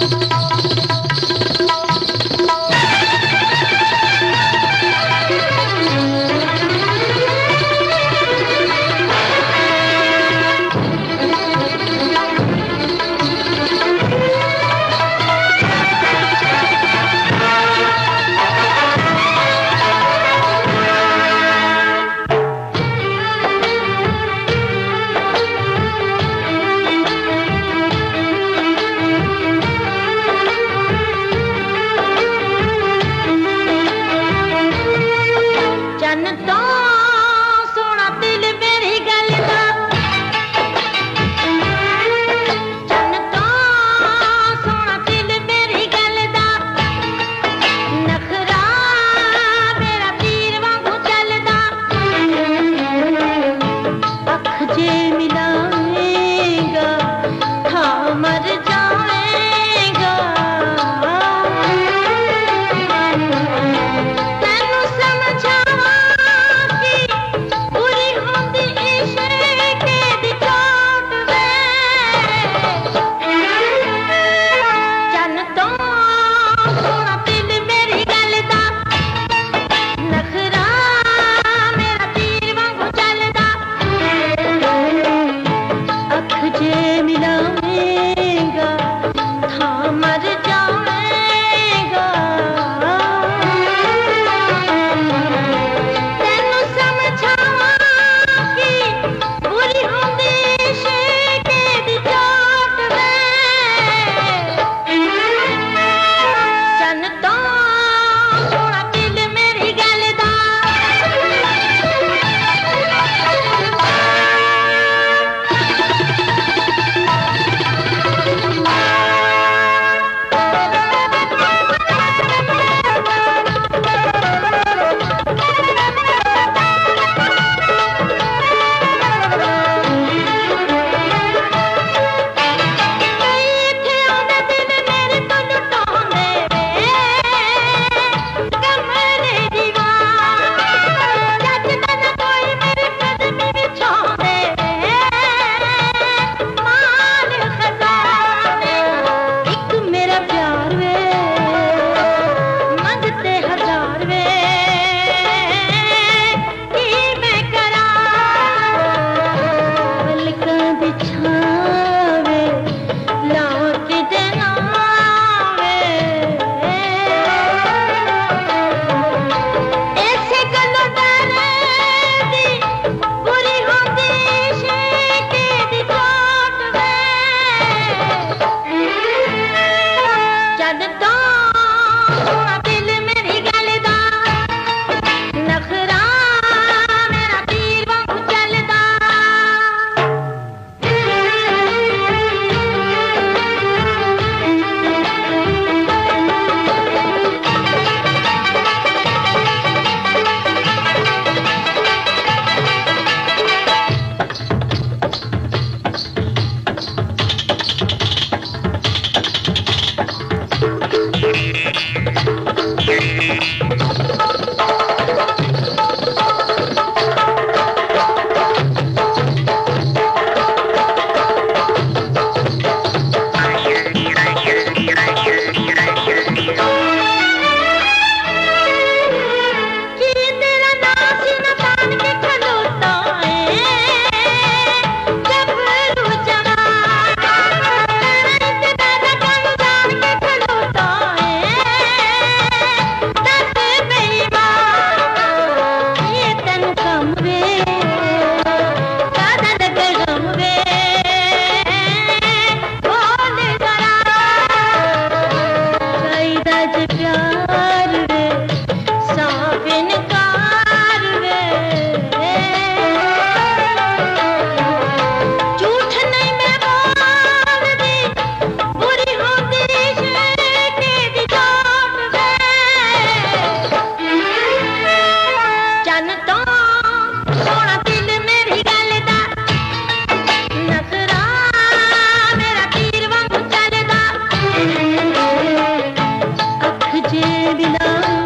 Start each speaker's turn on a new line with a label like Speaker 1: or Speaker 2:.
Speaker 1: Thank ना